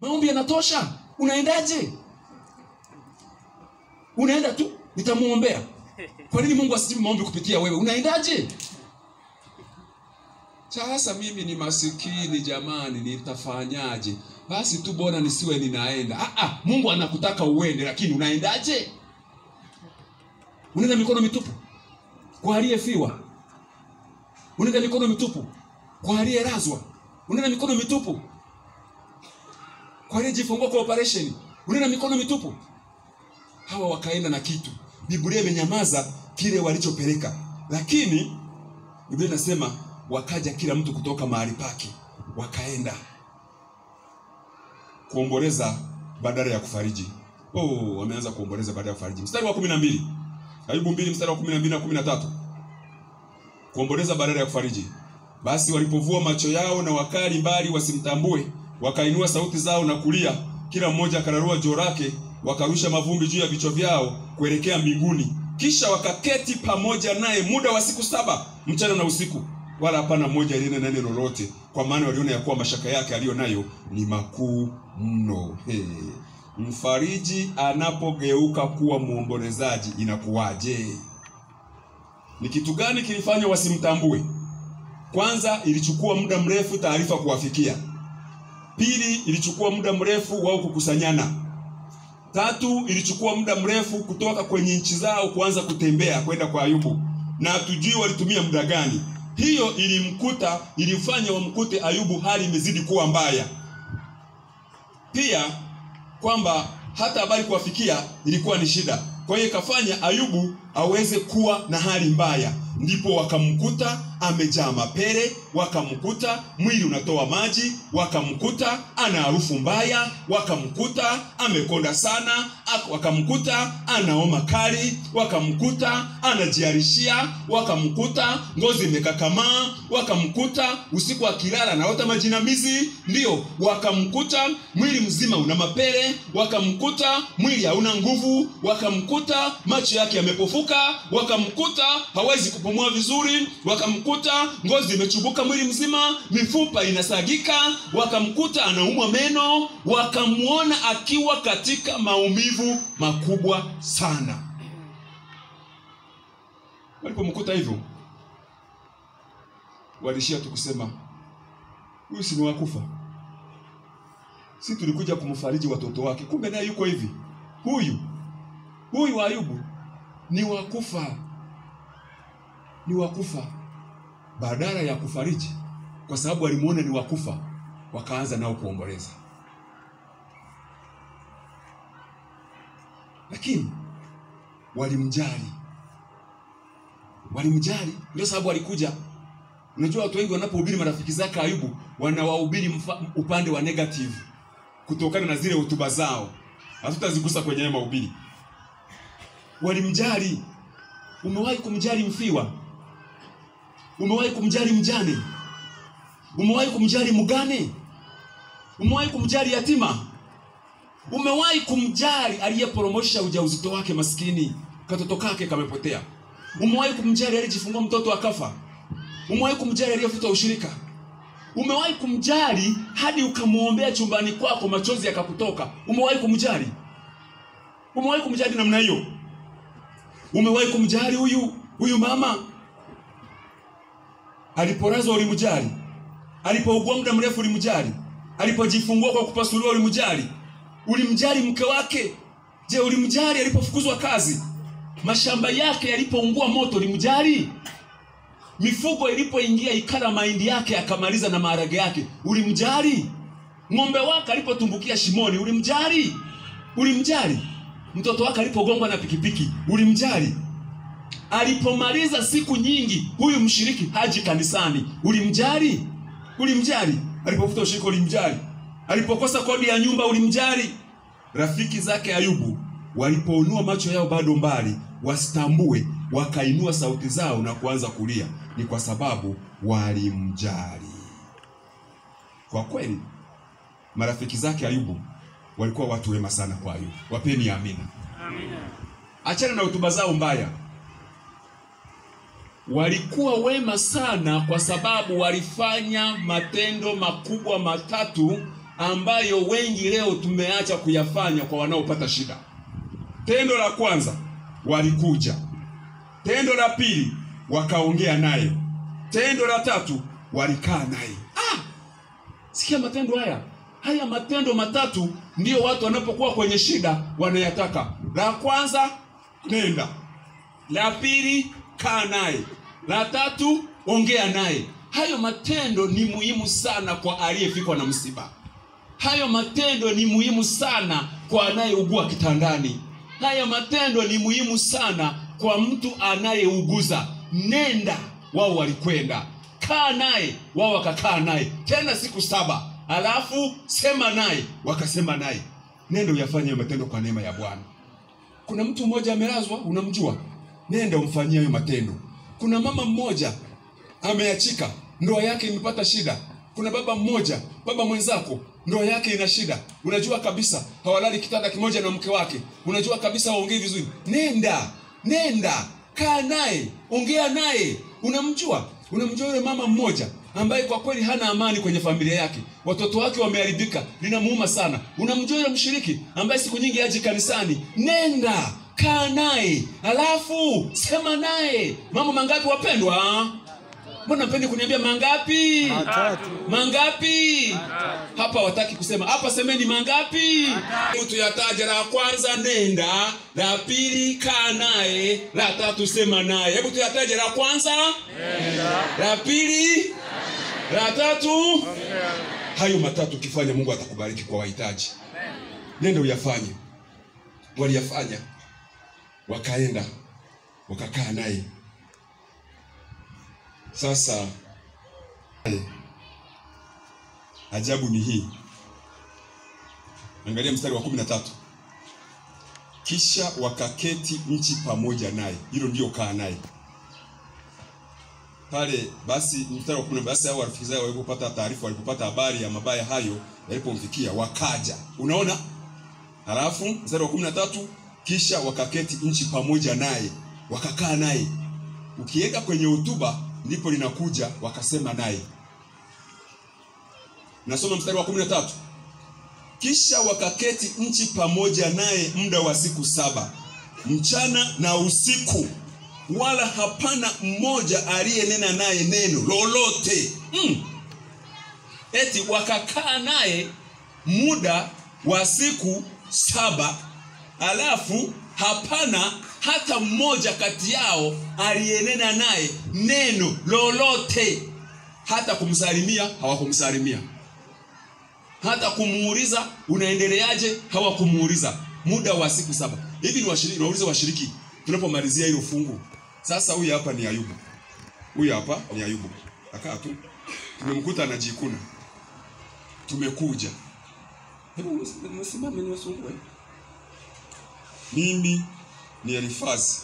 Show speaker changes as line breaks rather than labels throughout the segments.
maombi yanatosha. Unaendaje? Unaenda tu nitamwombea kwa nini mungu asijibu maombi kupitia wewe? Unaendaje? Sasa mimi ni masikini jamani nitafanyaje? Basi tu bora nisiwe ninaenda. Ah, ah, mungu anakutaka uende lakini unaendaje? Unaenda mikono mitupu kwa aliyefiwa. Unaenda mikono mitupu kwa aliyelazwa unaenda mikono mitupu kwa aliyejifungua kwa operation? Unaenda mikono mitupu. Hawa wakaenda na kitu. Biblia imenyamaza kile walichopeleka. Lakini biblia inasema wakaja kila mtu kutoka mahali pake. Wakaenda. Kuomboleza badala ya kufariji. Oh, wameanza kuomboleza badala ya kufariji. Mstari wa kumi na mbili. Ayubu 2 mstari wa kumi na mbili na kumi na tatu. Kuomboleza badala ya kufariji. Basi walipovua macho yao na wakali mbali wasimtambue wakainua sauti zao na kulia kila mmoja akararua joo lake wakarusha mavumbi juu ya vichwa vyao kuelekea mbinguni. Kisha wakaketi pamoja naye muda wa siku saba mchana na usiku. Wala hapana mmoja aliyenena neno lolote kwa maana waliona ya kuwa mashaka yake aliyo nayo ni makuu mno. Hey. mfariji anapogeuka kuwa mwombolezaji inakuwaje? Ni kitu gani kilifanya wasimtambue? Kwanza ilichukua muda mrefu taarifa kuwafikia pili ilichukua muda mrefu wao kukusanyana. Tatu ilichukua muda mrefu kutoka kwenye nchi zao kuanza kutembea kwenda kwa ayubu. Na hatujui walitumia muda gani. Hiyo ilimkuta ilimfanya wamkute ayubu hali imezidi kuwa mbaya. Pia kwamba hata habari kuwafikia ilikuwa ni shida. Kwa hiyo ikafanya ayubu aweze kuwa na hali mbaya ndipo wakamkuta amejaa mapere wakamkuta mwili unatoa maji wakamkuta ana harufu mbaya wakamkuta amekonda sana wakamkuta anaoma kali wakamkuta anajiarishia wakamkuta ngozi imekakamaa wakamkuta usiku akilala anaota majinamizi ndiyo wakamkuta mwili mzima una mapere wakamkuta mwili hauna nguvu wakamkuta macho yake yamepofuka wakamkuta hawezi kupumua vizuri wakamkuta ngozi imechubuka mwili mzima mifupa inasagika wakamkuta anaumwa meno wakamwona akiwa katika maumivu makubwa sana. Walipomkuta hivyo walishia tu kusema huyu si wakufa si tulikuja kumfariji watoto wake kumbe naye yuko hivi. Huyu huyu ayubu ni wakufa ni wakufa badala ya kufariji kwa sababu walimuona ni wakufa wakaanza nao kuomboleza. Lakini walimjali. Walimjali ndio sababu walikuja. Unajua watu wengi wanapohubiri marafiki zake ayubu wanawahubiri upande wa negative kutokana na zile hotuba zao. Hatutazigusa kwenye mahubiri. Walimjali. Umewahi kumjali mfiwa umewahi kumjali mjane? Umewahi kumjali mgane? Umewahi kumjali yatima? Umewahi kumjali aliyeporomosha ujauzito wake maskini? Katoto kake kamepotea. Umewahi kumjali aliyejifungua mtoto akafa? Umewahi kumjali aliyefuta ushirika? Umewahi kumjali hadi ukamwombea chumbani kwako machozi yakakutoka? Umewahi kumjali? Umewahi kumjali namna hiyo? Umewahi kumjali huyu huyu mama aliporazwa ulimjali. Alipougua muda mrefu ulimjali. Alipojifungua kwa kupasuliwa ulimjali. Ulimjali mke wake. Je ulimjali alipofukuzwa kazi? Mashamba yake yalipoungua moto ulimjali? Mifugo ilipoingia ikala mahindi yake akamaliza na maharage yake. Ulimjali? Ng'ombe wake alipotumbukia shimoni ulimjali? Ulimjali? Mtoto wake alipogongwa na pikipiki ulimjali alipomaliza siku nyingi huyu mshiriki haji kanisani. Ulimjali? Ulimjali. Alipofuta ushirika ulimjali. Alipokosa kodi ya nyumba ulimjali. Rafiki zake ayubu walipounua macho yao bado mbali wasitambue wakainua sauti zao na kuanza kulia. Ni kwa sababu walimjali. Kwa kweli marafiki zake ayubu walikuwa watu wema sana kwa ayubu. Wapeni amina, amina. Achana na hotuba zao mbaya walikuwa wema sana kwa sababu walifanya matendo makubwa matatu ambayo wengi leo tumeacha kuyafanya kwa wanaopata shida. Tendo la kwanza, walikuja. Tendo la pili, wakaongea naye. Tendo la tatu, walikaa naye. Ah! Sikia matendo haya. Haya matendo matatu ndiyo watu wanapokuwa kwenye shida wanayataka. La kwanza, nenda. La pili, kaa naye. La tatu, ongea naye. Hayo matendo ni muhimu sana kwa aliyefikwa na msiba. Hayo matendo ni muhimu sana kwa anayeugua kitandani. Hayo matendo ni muhimu sana kwa mtu anayeuguza. Nenda, wao walikwenda. Kaa naye, wao wakakaa naye tena siku saba. Alafu sema naye, wakasema naye. Nenda uyafanye matendo kwa neema ya Bwana. Kuna mtu mmoja amelazwa, unamjua, nenda umfanyie hayo matendo. Kuna mama mmoja ameachika, ndoa yake imepata shida. Kuna baba mmoja, baba mwenzako, ndoa yake ina shida. Unajua kabisa hawalali kitanda kimoja na mke wake, unajua kabisa waongee vizuri. Nenda, nenda, kaa naye, ongea naye. Unamjua, unamjua yule mama mmoja ambaye kwa kweli hana amani kwenye familia yake, watoto wake wameharibika, linamuuma sana. Unamjua yule mshiriki ambaye siku nyingi haji kanisani, nenda kaa naye, alafu sema naye. Mambo mangapi wapendwa? Mbona mpendi kuniambia mangapi?
Matatu.
Mangapi? Hapa wataki kusema. Hapa semeni mangapi? Hebu tuyataje. La kwanza nenda, la pili kaa naye, la tatu sema naye. Hebu tuyataje. La kwanza la pili, la tatu. Hayo matatu ukifanya, Mungu atakubariki kwa wahitaji. Nenda uyafanye. Waliyafanya, wakaenda, wakakaa naye. Sasa ajabu ni hii, angalia mstari wa kumi na tatu. Kisha wakaketi nchi pamoja naye, hilo ndio kaa naye pale. Basi mstari wa kumi basi hao rafiki zao walipopata taarifa, walipopata habari ya mabaya hayo yalipomfikia, wakaja. Unaona, halafu mstari wa kumi na tatu, kisha wakaketi nchi pamoja naye, wakakaa naye. Ukienda kwenye hotuba ndipo linakuja wakasema naye. Nasoma mstari wa kumi na tatu. Kisha wakaketi nchi pamoja naye muda wa siku saba mchana na usiku, wala hapana mmoja aliyenena naye neno lolote. Mm. Eti wakakaa naye muda wa siku saba, alafu hapana hata mmoja kati yao aliyenena naye neno lolote. Hata kumsalimia hawakumsalimia, hata kumuuliza unaendeleaje hawakumuuliza. Muda wa siku saba. Hivi ni washiriki, naulize washiriki, tunapomalizia hiyo fungu sasa, huyu hapa ni Ayubu, huyu hapa ni Ayubu, akaa tu, tumemkuta anajikuna, tumekuja. Hebu msimame niwasumbue. Mimi ni Elifazi.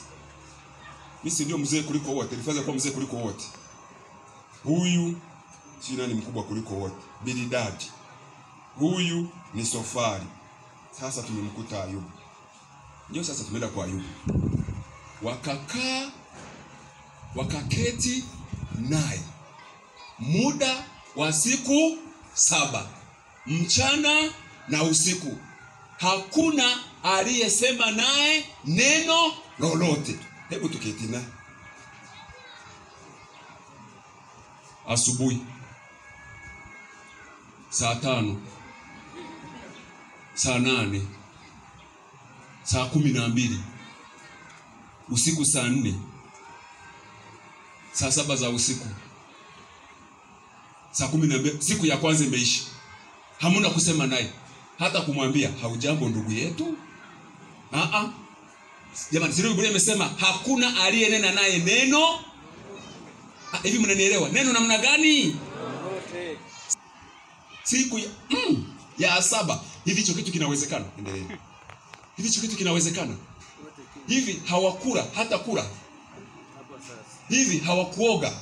Mimi ndio mzee kuliko wote. Elifazi alikuwa mzee kuliko wote. Huyu si nani mkubwa kuliko wote? Bilidadi. Huyu ni Sofari. Sasa tumemkuta Ayubu. Ndio sasa tumeenda kwa Ayubu. Wakakaa wakaketi naye muda wa siku saba mchana na usiku, hakuna aliyesema naye neno lolote. Hebu tuketi naye. Asubuhi. Saa tano, saa nane, saa kumi na mbili, usiku saa nne, saa saba za usiku, saa kumi na mbili. Siku ya kwanza imeisha, hamuna kusema naye. Hata kumwambia haujambo ndugu yetu. Ah jamani, sio Biblia imesema hakuna aliyenena naye neno ah, hivi mnanielewa? Neno namna gani? Siku ya, mm, ya saba. Hivi hicho kitu kinawezekana? Endeleeni. Hivi hicho kitu kinawezekana? Hivi hawakula hata kula? Hivi hawakuoga?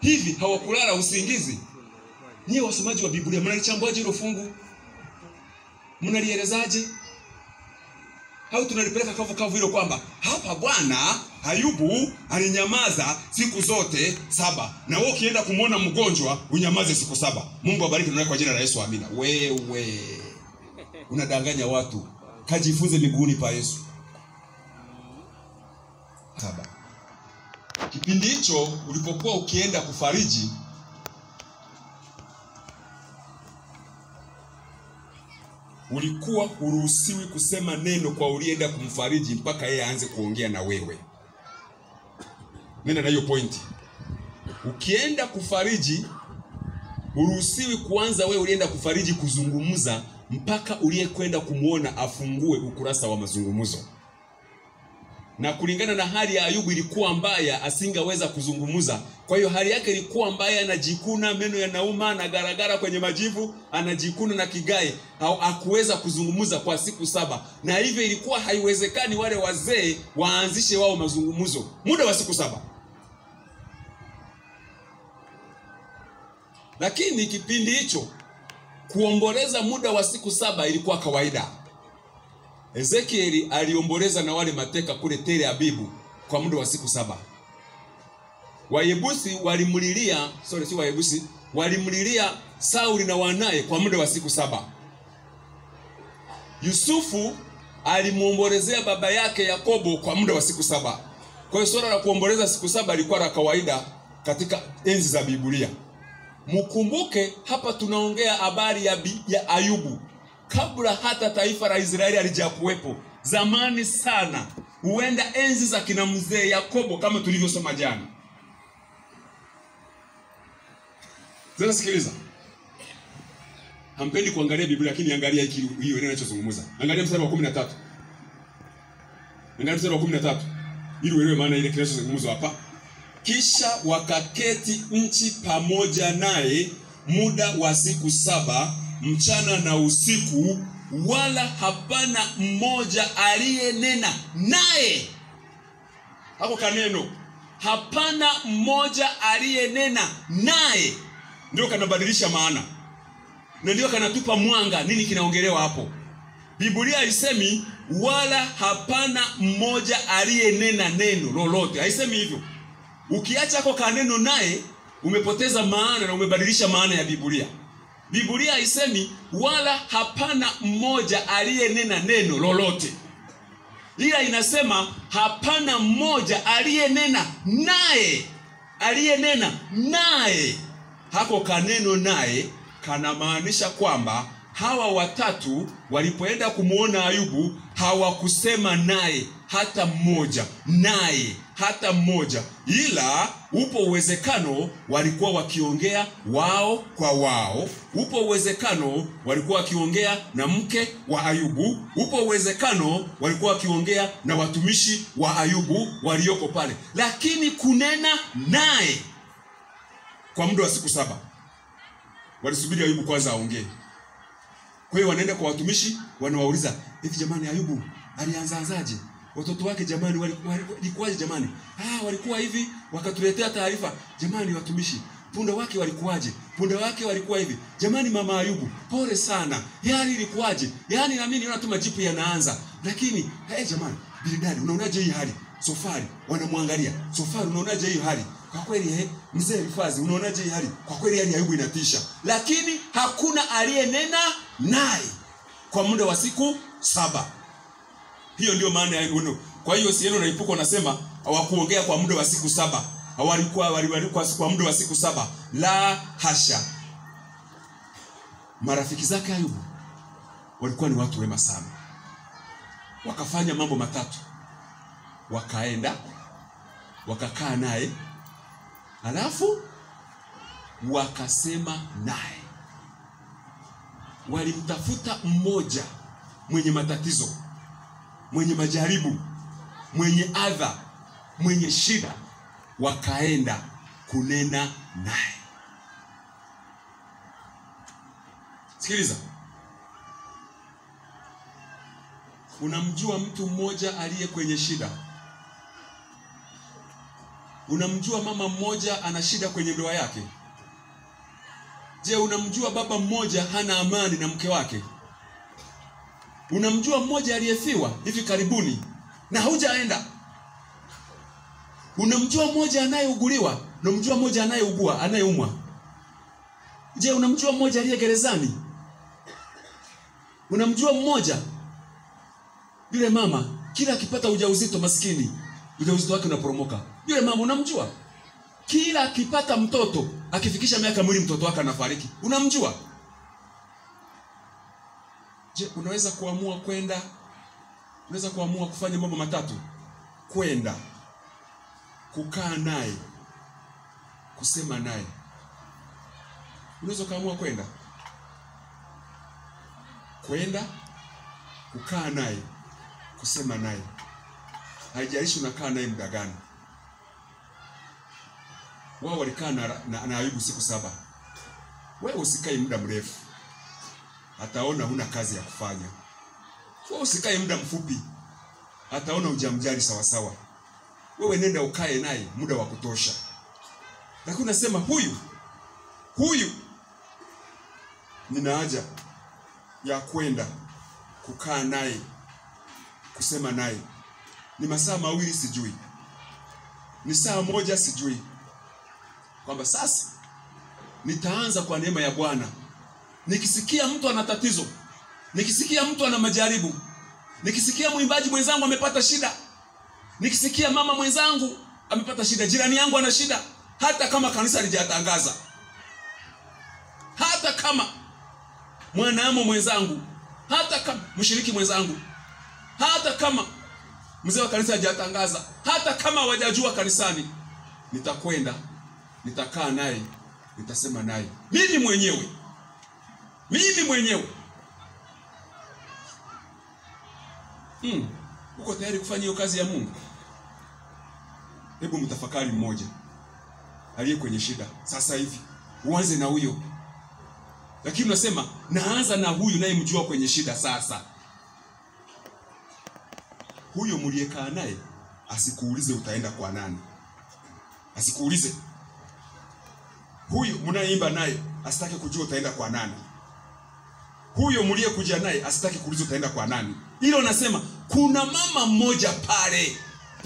Hivi hawakulala usingizi? Nyie wasomaji wa Biblia mnalichambuaje hilo fungu? Mnalielezaje? Au tunalipeleka kavu kavu hilo kwamba hapa bwana Ayubu alinyamaza siku zote saba, na wewe ukienda kumwona mgonjwa unyamaze siku saba. Mungu abariki tunaye kwa jina la Yesu, amina. Wewe unadanganya watu, kajifunze miguuni pa Yesu. Saba. Kipindi hicho ulipokuwa ukienda kufariji ulikuwa huruhusiwi kusema neno kwa ulienda kumfariji mpaka yeye aanze kuongea na wewe. Nenda na hiyo pointi. Ukienda kufariji huruhusiwi kuanza wewe ulienda kufariji kuzungumza mpaka uliyekwenda kumwona afungue ukurasa wa mazungumzo. Na kulingana na hali ya Ayubu ilikuwa mbaya, asingeweza kuzungumza. Kwa hiyo hali yake ilikuwa mbaya, anajikuna, meno yanauma, anagaragara kwenye majivu, anajikuna na kigae, hakuweza kuzungumza kwa siku saba, na hivyo ilikuwa haiwezekani wale wazee waanzishe wao mazungumzo muda wa siku saba. Lakini kipindi hicho kuomboleza muda wa siku saba ilikuwa kawaida. Ezekieli aliomboleza na wale mateka kule Tel Abibu kwa muda wa siku saba. Wayebusi walimlilia, sorry, si Wayebusi, walimlilia Sauli na wanaye kwa muda wa siku saba. Yusufu alimwombolezea baba yake Yakobo kwa muda wa siku saba. Kwa hiyo swala la kuomboleza siku saba ilikuwa la kawaida katika enzi za Biblia. Mkumbuke hapa tunaongea habari ya, ya Ayubu kabla hata taifa la Israeli alijakuwepo zamani sana, huenda enzi za kina mzee Yakobo kama tulivyosoma jana. Sasa sikiliza, hampendi kuangalia Biblia, lakini angalia hiki hiyo ile inachozungumza. Angalia mstari wa 13. Angalia mstari wa 13 ili uelewe maana ile kinachozungumzwa hapa. Kisha wakaketi nchi pamoja naye muda wa siku saba mchana na usiku, wala hapana mmoja aliyenena naye. Hapo kaneno hapana mmoja aliyenena naye, ndio kanabadilisha maana na ndio kanatupa mwanga nini kinaongelewa hapo. Biblia haisemi wala hapana mmoja aliyenena neno lolote, haisemi hivyo. Ukiacha kwa kaneno naye umepoteza maana na umebadilisha maana ya Biblia. Biblia haisemi wala hapana mmoja aliyenena neno lolote, ila inasema hapana mmoja aliyenena naye, aliyenena naye. Hako kaneno naye kanamaanisha kwamba hawa watatu walipoenda kumwona Ayubu hawakusema naye hata mmoja, naye hata mmoja, ila upo uwezekano walikuwa wakiongea wao kwa wao. Upo uwezekano walikuwa wakiongea na mke wa Ayubu. Upo uwezekano walikuwa wakiongea na watumishi wa Ayubu walioko pale, lakini kunena naye kwa muda wa siku saba walisubiri Ayubu kwanza aongee. Kwa hiyo wanaenda kwa watumishi, wanawauliza hivi, jamani, Ayubu alianzaanzaje? Watoto wake jamani, walikuwa walikuwaje jamani? Ah, walikuwa hivi, wakatuletea taarifa. Jamani watumishi, punda wake walikuwaje? Punda wake walikuwa hivi. Jamani, mama Ayubu, pole sana. Yaani ilikuwaje? Yaani na mimi niona tu majipu yanaanza. Lakini, hey, jamani, Bilidadi, unaonaje hii hali? Sofari wanamwangalia. Sofari, unaonaje hii hali? Kwa kweli eh, mzee mfazi unaonaje hali? Kwa kweli yani Ayubu inatisha. Lakini hakuna aliyenena naye kwa muda wa siku saba. Hiyo ndio maana ya neno. Kwa hiyo sieno na ipuko nasema hawakuongea kwa muda wa siku saba. Hawalikuwa walikuwa kwa muda wa siku saba. La hasha. Marafiki zake Ayubu walikuwa ni watu wema sana. Wakafanya mambo matatu. Wakaenda wakakaa naye Halafu wakasema naye, walimtafuta mmoja mwenye matatizo, mwenye majaribu, mwenye adha, mwenye shida, wakaenda kunena naye. Sikiliza, unamjua mtu mmoja aliye kwenye shida? Unamjua mama mmoja ana shida kwenye ndoa yake? Je, unamjua baba mmoja hana amani na mke wake? unamjua mmoja aliyefiwa hivi karibuni na haujaenda unamjua mmoja anayeuguliwa unamjua mmoja anayeugua anayeumwa? Je unamjua mmoja aliye gerezani? Unamjua mmoja? Yule mama kila akipata ujauzito maskini ujauzito wake unaporomoka yule mama unamjua? Kila akipata mtoto akifikisha miaka mwili mtoto wake anafariki. Unamjua? Je unaweza kuamua kwenda? Unaweza kuamua kufanya mambo matatu? Kwenda. Kukaa naye. Kusema naye. Unaweza ukaamua kwenda? Kwenda kukaa naye kusema naye. Haijalishi unakaa naye muda gani wao walikaa na, na, na ayubu siku saba. Wewe usikae muda mrefu. Ataona huna kazi ya kufanya. Wewe usikae muda mfupi. Ataona ujamjali sawasawa wewe nenda ukae naye muda wa kutosha. Lakini unasema huyu huyu nina haja ya kwenda kukaa naye kusema naye. Ni masaa mawili sijui. Ni saa moja sijui kwamba sasa nitaanza kwa neema ya bwana. Nikisikia mtu ana tatizo nikisikia mtu ana majaribu nikisikia mwimbaji mwenzangu amepata shida nikisikia mama mwenzangu amepata shida jirani yangu ana shida hata kama kanisa lijatangaza hata kama mwanamo mwenzangu hata kama mshiriki mwenzangu hata kama mzee wa kanisa hajatangaza hata kama wajajua kanisani nitakwenda nitakaa naye nitasema naye. Mimi mwenyewe. Mimi mwenyewe. Hmm. uko tayari kufanya hiyo kazi ya mungu? Hebu mtafakari mmoja. Aliye kwenye shida. Sasa hivi uanze na huyo. Lakini unasema naanza na huyu naye mjua kwenye shida sasa. Huyo mliyekaa naye asikuulize utaenda kwa nani. Asikuulize huyu mnayeimba naye asitaki kujua utaenda kwa nani. Huyo mliyekuja naye asitaki kuuliza utaenda kwa nani. Hilo nasema kuna mama mmoja pale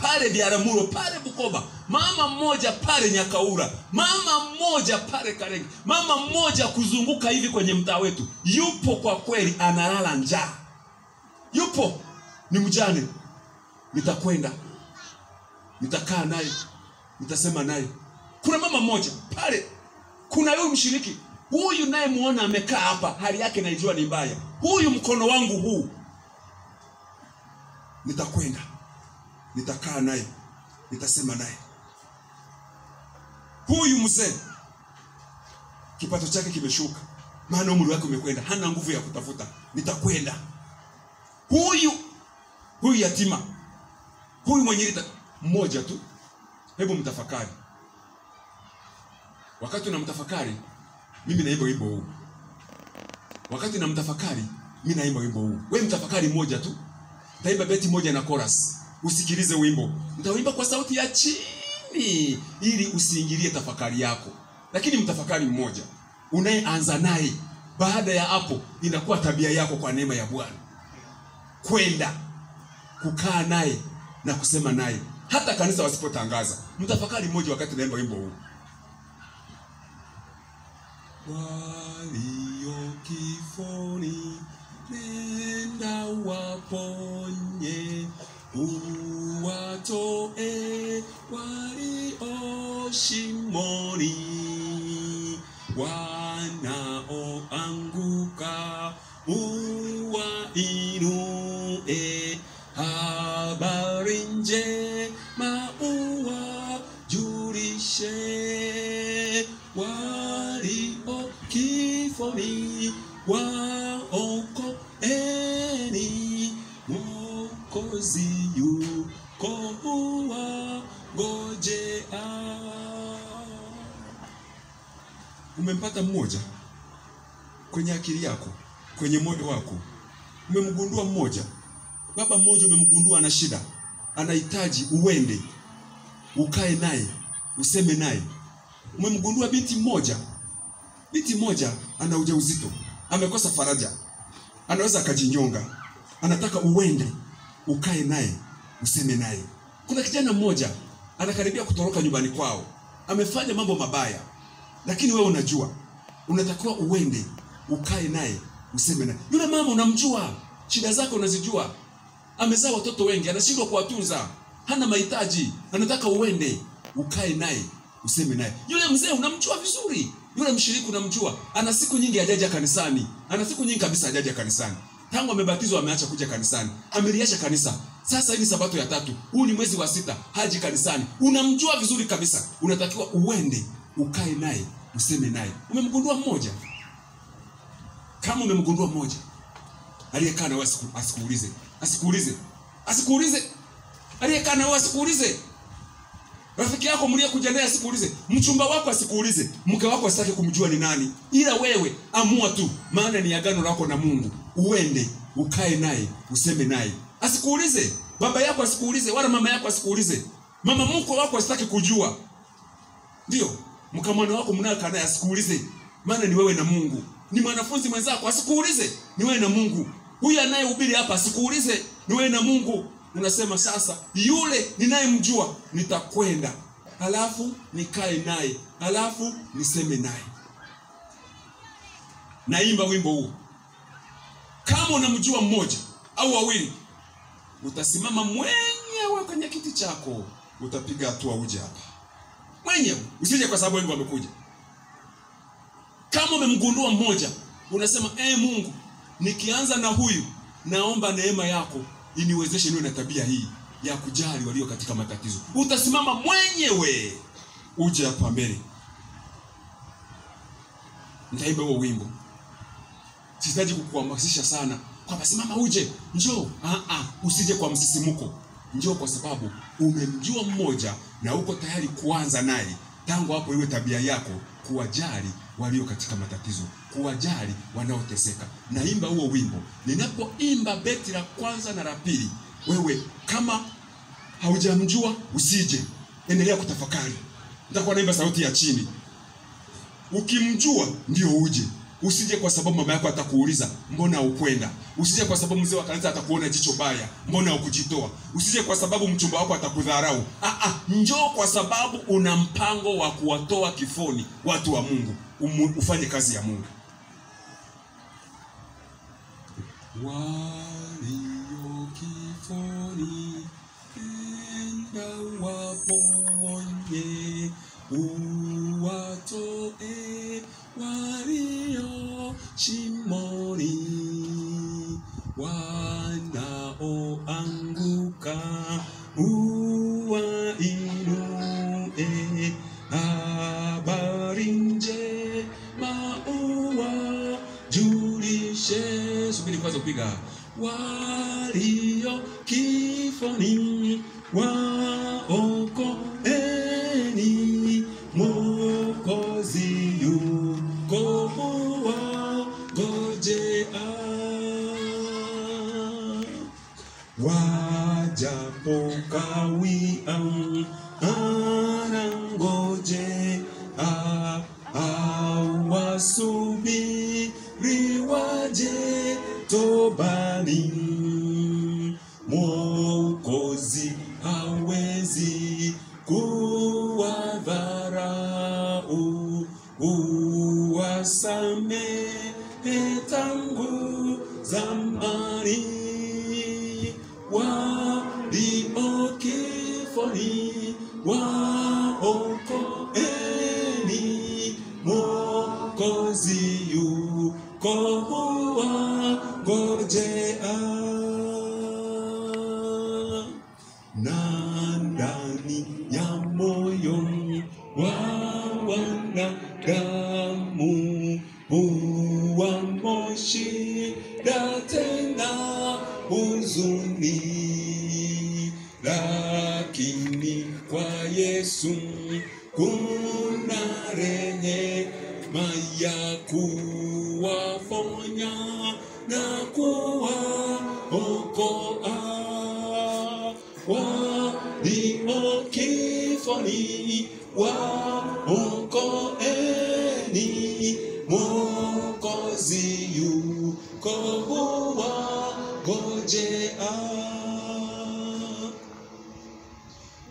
pale Biaramuro pale Bukoba, mama mmoja pale Nyakaura, mama mmoja pale Karenge, mama mmoja kuzunguka hivi kwenye mtaa wetu, yupo kwa kweli, analala njaa, yupo, ni mjane. Nitakwenda, nitakaa naye, nitasema naye. Kuna mama mmoja pale, kuna huyu mshiriki. Huyu naye muona amekaa hapa, hali yake naijua ni mbaya, huyu mkono wangu huu, nitakwenda. Nitakaa naye. Nitasema naye. Huyu mzee kipato chake kimeshuka. Maana umri wake umekwenda. Hana nguvu ya kutafuta. Nitakwenda. Huyu huyu yatima. Huyu mwenye mmoja tu. Hebu mtafakari wakati unamtafakari mimi naimba wimbo huu. Wakati namtafakari mimi naimba wimbo huu. We mtafakari moja tu. Taimba beti moja na chorus. Usikilize wimbo. Nitawimba kwa sauti ya chini ili usiingilie tafakari yako. Lakini mtafakari mmoja. Unayeanza naye baada ya hapo inakuwa tabia yako kwa neema ya bwana. Kwenda kukaa naye na kusema naye. Hata kanisa wasipotangaza. Mtafakari mmoja wakati naimba wimbo huu walio kifoni nenda waponye uwatoe walio shimoni wanaoanguka umempata mmoja kwenye akili yako kwenye moyo wako. Umemgundua mmoja. Baba mmoja umemgundua ana shida. Anahitaji uende. Ukae naye. Useme naye. Umemgundua binti mmoja. Binti mmoja ana ujauzito. Amekosa faraja. Anaweza akajinyonga. Anataka uende. Ukae naye. Useme naye. Kuna kijana mmoja anakaribia kutoroka nyumbani kwao, amefanya mambo mabaya, lakini wewe unajua, unatakiwa uende ukae naye useme naye. Yule mama unamjua, shida zake unazijua, amezaa watoto wengi, anashindwa kuwatunza, hana mahitaji, anataka uende ukae naye useme naye. Yule mzee unamjua vizuri, yule mshiriki unamjua, ana siku nyingi hajaja kanisani, ana siku nyingi kabisa hajaja kanisani tangu amebatizwa ameacha kuja kanisani, ameliacha kanisa. Sasa hii ni sabato ya tatu, huu ni mwezi wa sita, haji kanisani. Unamjua vizuri kabisa, unatakiwa uende ukae naye useme naye. Umemgundua mmoja? Kama umemgundua mmoja aliyekaa na wewe asiku, asikuulize, asikuulize, asikuulize, aliyekaa na wewe asikuulize, rafiki yako mliyekuja naye asikuulize, mchumba wako asikuulize, mke wako asitake kumjua ni nani, ila wewe amua tu, maana ni agano lako na Mungu. Uende ukae naye useme naye, asikuulize. Baba yako asikuulize, wala mama yako asikuulize, mama mkwe wako asitaki kujua, ndio mkamwana wako mnayekaa naye asikuulize, maana ni wewe na Mungu. Ni mwanafunzi mwenzako asikuulize, ni wewe na Mungu. Huyu anayehubiri hapa asikuulize, ni wewe na Mungu. Unasema sasa, yule ninayemjua nitakwenda, halafu nikae naye, halafu niseme naye. Naimba wimbo huu. Kama unamjua mmoja au wawili, utasimama mwenyewe kwenye kiti chako, utapiga hatua uje hapa mwenyewe, usije kwa sababu wengi wamekuja. Kama umemgundua mmoja, unasema ee Mungu, nikianza na huyu, naomba neema yako iniwezeshe niwe na tabia hii ya kujali walio katika matatizo. Utasimama mwenyewe uje hapa mbele, nitaimba huo wimbo. Sihitaji kukuhamasisha sana kwamba simama uje, njoo. Ah, ah, usije kwa msisimuko, njoo kwa sababu umemjua mmoja na uko tayari kuanza naye. Tangu hapo iwe tabia yako kuwajali walio katika matatizo, kuwajali wanaoteseka. Naimba huo wimbo. Ninapoimba beti la kwanza na la pili, wewe kama haujamjua usije, endelea kutafakari. Nitakuwa naimba sauti ya chini. Ukimjua ndio uje, usije kwa sababu mama yako atakuuliza mbona ukwenda. Usije kwa sababu mzee wa kanisa atakuona jicho baya, mbona ukujitoa. Usije kwa sababu mchumba wako atakudharau. Ah, ah, njoo kwa sababu una mpango wa kuwatoa kifoni watu wa Mungu, umu, ufanye kazi ya Mungu. Walio kifoni, enda waponye, uwatoe walio shimoni, wanaoanguka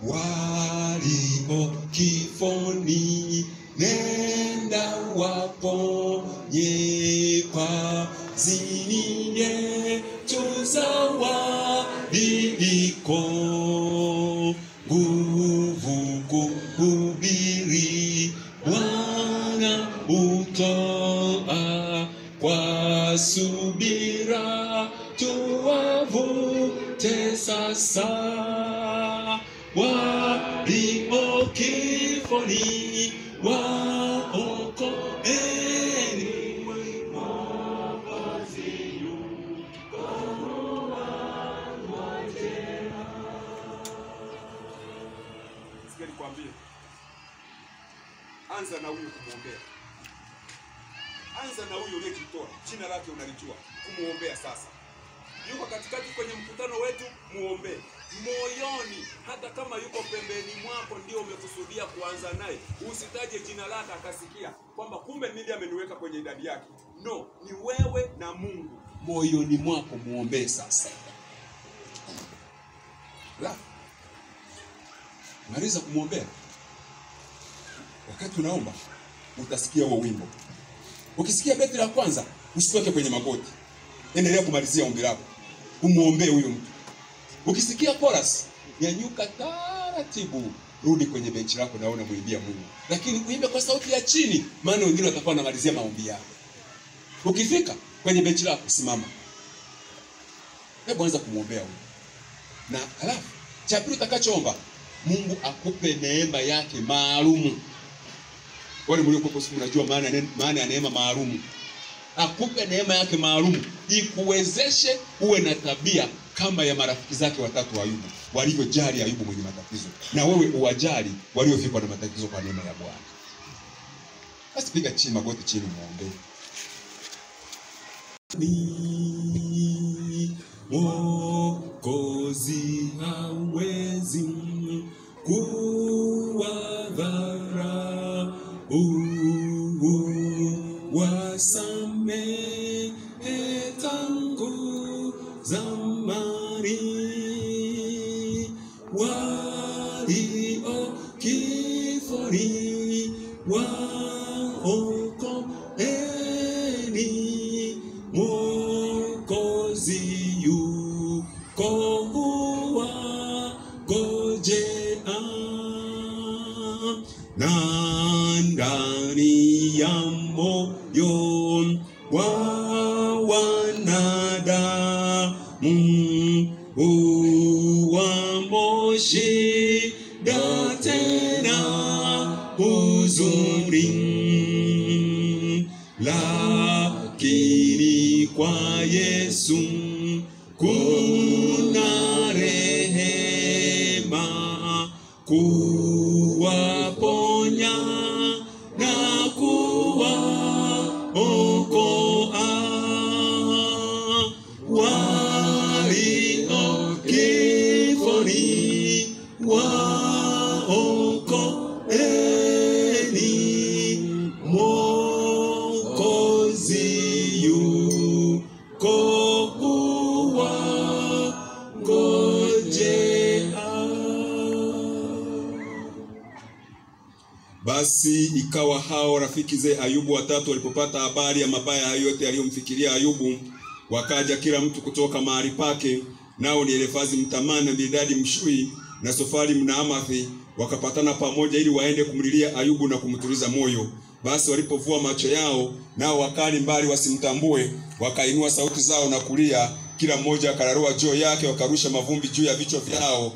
walio
nikwambie, anza na huyu kumwombea, anza na huyu uliyejitoa, jina lake unalijua, kumwombea sasa. Yuko katikati kwenye mkutano wetu, muombee moyoni, hata kama yuko pembeni mwako, ndio umekusudia kuanza naye, usitaje jina lake akasikia kwamba kumbe mimi ameniweka kwenye idadi yake. No, ni wewe na Mungu.
Moyoni mwako, muombee sasa. La, maliza kumwombea. Wakati unaomba utasikia huo wimbo. Ukisikia beti la kwanza, usitoke kwenye magoti, endelea kumalizia ombi lako, umwombee huyo mtu. Ukisikia chorus, nyanyuka taratibu, rudi kwenye benchi lako, naona mwimbia Mungu, lakini uimbe kwa sauti ya chini, maana wengine watakuwa wanamalizia maombi yao. Ukifika kwenye benchi lako, simama, hebu anza kumwombea huyo, na halafu cha pili utakachoomba, Mungu akupe neema yake maalumu. Wale mliokuwa siku mnajua maana maana ya neema maalumu akupe neema yake maalum ikuwezeshe uwe na tabia kama ya marafiki zake watatu wa Ayubu walivyojali Ayubu mwenye matatizo, na wewe uwajali waliofikwa na matatizo kwa neema ya Bwana. Basi piga chini magoti chini, muombe. Ni Mwokozi hawezi Ooh. Ze Ayubu watatu walipopata habari ya mabaya hayo yote yaliyomfikiria Ayubu, wakaja kila mtu kutoka mahali pake, nao ni Elefazi Mtamani na Bildadi Mshui na Sofari Mnaamathi, wakapatana pamoja ili waende kumlilia Ayubu na kumtuliza moyo. Basi walipovua macho yao, nao wakali mbali wasimtambue, wakainua sauti zao na kulia, kila mmoja akararua joo yake, wakarusha mavumbi juu ya vichwa vyao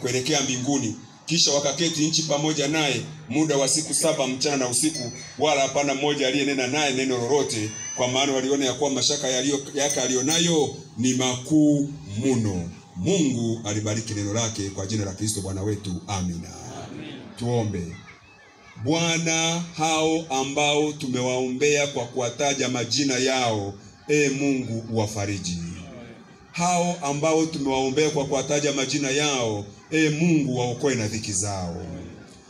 kuelekea mbinguni. Kisha wakaketi nchi pamoja naye muda wa siku saba mchana na usiku, wala hapana mmoja aliyenena naye neno lolote, kwa maana waliona ya kuwa mashaka yake aliyonayo ni makuu mno. Mungu alibariki neno lake kwa jina la Kristo Bwana wetu, amina. Tuombe. Bwana, hao ambao tumewaombea kwa kuwataja majina yao, e Mungu uwafariji hao ambao tumewaombea kwa kuwataja majina yao, e Mungu waokoe na dhiki zao.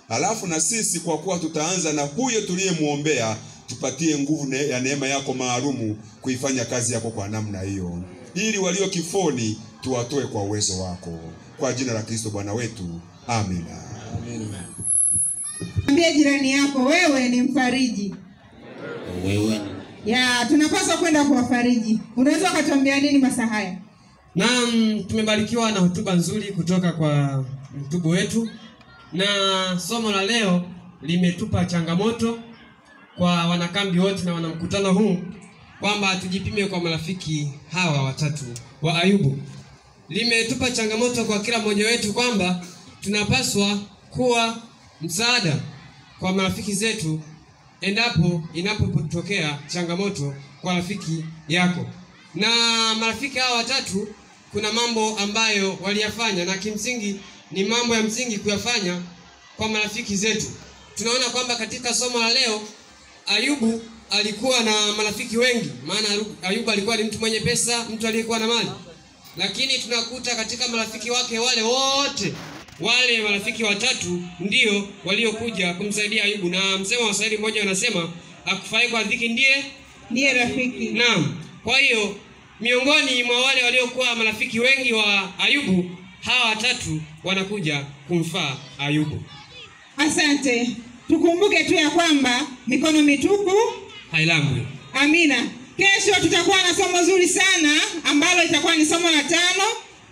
alafu na sisi kwa kuwa tutaanza na huyo tuliyemwombea, tupatie nguvu ne, ya neema yako maalumu kuifanya kazi yako kwa namna hiyo, ili walio kifoni tuwatoe kwa uwezo wako, kwa jina la Kristo Bwana wetu, amina.
Mwambie jirani yako wewe ni mfariji.
wewe
Ya, tunapaswa kwenda kuwafariji. Unaweza ukatuambia nini masaa haya?
Naam, tumebarikiwa na hotuba nzuri kutoka kwa mtubu wetu, na somo la leo limetupa changamoto kwa wanakambi wote na wanamkutano huu kwamba tujipime kwa marafiki hawa watatu wa Ayubu. Limetupa changamoto kwa kila mmoja wetu kwamba tunapaswa kuwa msaada kwa marafiki zetu endapo inapotokea changamoto kwa rafiki yako. Na marafiki hawa watatu kuna mambo ambayo waliyafanya na kimsingi ni mambo ya msingi kuyafanya kwa marafiki zetu. Tunaona kwamba katika somo la leo Ayubu alikuwa na marafiki wengi, maana Ayubu alikuwa ni mtu mwenye pesa, mtu aliyekuwa na mali. Lakini tunakuta katika marafiki wake wale wote wale marafiki watatu ndio waliokuja kumsaidia Ayubu, na msemo wa Waswahili mmoja unasema akufai kwa dhiki ndiye
Ndiye rafiki.
Naam. Kwa hiyo miongoni mwa wale waliokuwa marafiki wengi wa Ayubu, hawa watatu wanakuja kumfaa Ayubu.
Asante. Tukumbuke tu ya kwamba mikono mitupu
Hailambwi.
Amina. Kesho tutakuwa na somo zuri sana ambalo itakuwa ni somo la tano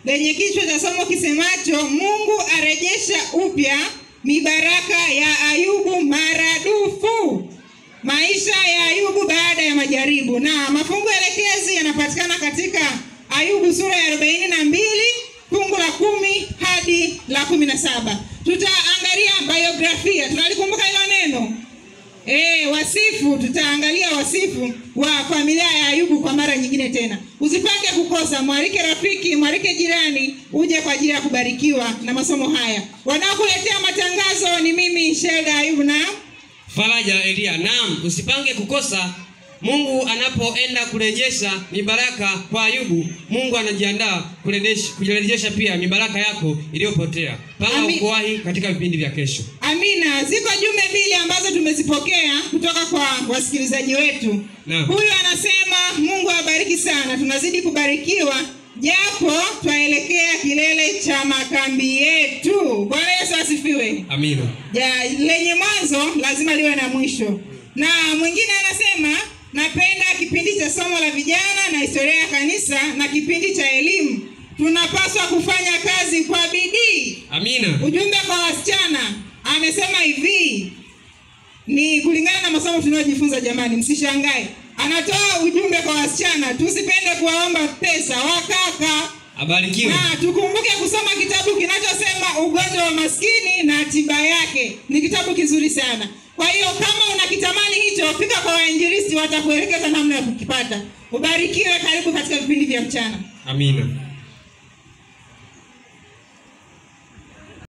lenye kichwa cha somo kisemacho Mungu arejesha upya mibaraka ya Ayubu maradufu. Maisha ya Ayubu baada ya majaribu, na mafungu elekezi yanapatikana katika Ayubu sura ya arobaini na mbili fungu la kumi hadi la kumi na saba. Tutaangalia biografia, tunalikumbuka hilo neno e, wasifu tutaangalia wasifu wa familia ya Ayubu kwa mara nyingine tena. Usipange kukosa, mwalike rafiki, mwalike jirani, uje kwa ajili ya kubarikiwa na masomo haya. Wanaokuletea matangazo ni mimi Shelda Ayubu na
Faraja Elia. Naam, usipange kukosa. Mungu anapoenda kurejesha mibaraka kwa Ayubu, Mungu anajiandaa kurejesha, pia mibaraka yako iliyopotea. Panga ukuwahi katika vipindi vya kesho.
Amina. Ziko jumbe mbili ambazo tumezipokea kutoka kwa wasikilizaji wetu. Huyu anasema Mungu awabariki sana, tunazidi kubarikiwa japo twaelekea kilele cha makambi yetu. Bwana Yesu asifiwe.
Amina.
Ja, lenye mwanzo lazima liwe na mwisho. Na mwingine anasema napenda kipindi cha somo la vijana na historia ya kanisa na kipindi cha elimu. Tunapaswa kufanya kazi kwa bidii.
Amina.
Ujumbe kwa wasichana amesema hivi, ni kulingana na masomo tunayojifunza. Jamani, msishangae, anatoa ujumbe kwa wasichana, tusipende kuwaomba pesa wakaka
Abarikiwe.
na tukumbuke kusoma kitabu kinachosema ugonjwa wa maskini na tiba yake. Ni kitabu kizuri sana. Kwa hiyo kama unakitamani hicho, fika kwa wainjilisti, watakuelekeza namna ya kukipata. Ubarikiwe. Karibu katika vipindi vya mchana.
Amina.